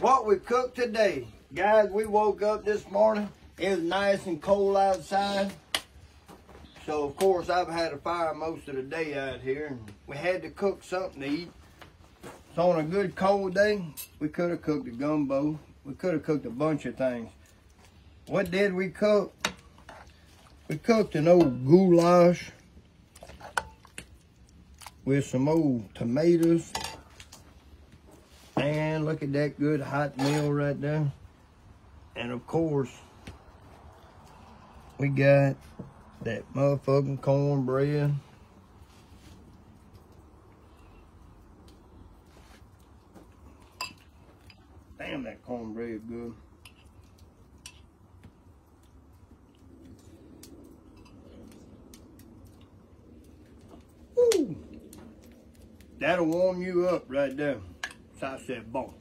what we cooked today. Guys, we woke up this morning. It was nice and cold outside. So, of course, I've had a fire most of the day out here. And we had to cook something to eat. So, on a good cold day, we could have cooked a gumbo. We could have cooked a bunch of things. What did we cook? We cooked an old goulash with some old tomatoes. Look at that good hot meal right there. And of course, we got that motherfucking cornbread. Damn, that cornbread good. Woo! That'll warm you up right there. Ça, c'est bon.